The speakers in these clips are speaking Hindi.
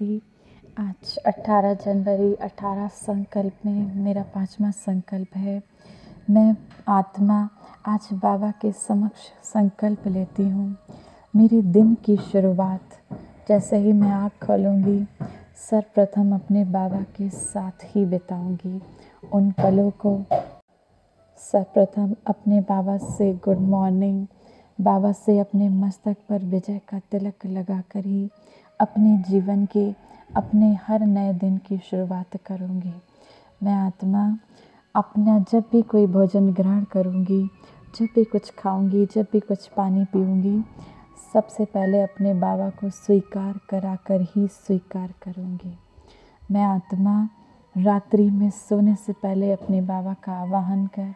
भारती आज 18 जनवरी 18 संकल्प में मेरा पांचवा संकल्प है। मैं आत्मा आज बाबा के समक्ष संकल्प लेती हूँ। मेरे दिन की शुरुआत, जैसे ही मैं आँख खोलूँगी, सर्वप्रथम अपने बाबा के साथ ही बिताऊँगी। उन पलों को सर्वप्रथम अपने बाबा से गुड मॉर्निंग, बाबा से अपने मस्तक पर विजय का तिलक लगाकर ही अपने जीवन के, अपने हर नए दिन की शुरुआत करूँगी। मैं आत्मा अपना जब भी कोई भोजन ग्रहण करूँगी, जब भी कुछ खाऊँगी, जब भी कुछ पानी पीऊँगी, सबसे पहले अपने बाबा को स्वीकार करा कर ही स्वीकार करूँगी। मैं आत्मा रात्रि में सोने से पहले अपने बाबा का आवाहन कर,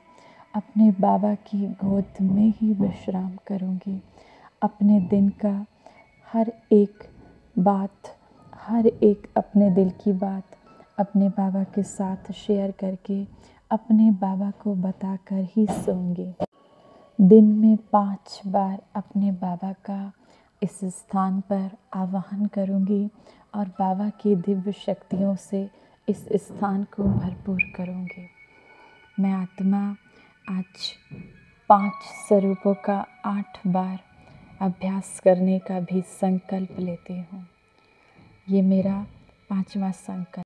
अपने बाबा की गोद में ही विश्राम करूँगी। अपने दिन का हर एक बात, हर एक अपने दिल की बात अपने बाबा के साथ शेयर करके अपने बाबा को बताकर ही सोऊँगी दिन में पाँच बार अपने बाबा का इस स्थान पर आवाहन करूँगी और बाबा की दिव्य शक्तियों से इस स्थान को भरपूर करूँगी। मैं आत्मा आज पाँच स्वरूपों का आठ बार अभ्यास करने का भी संकल्प लेती हूँ। ये मेरा पाँचवा संकल्प।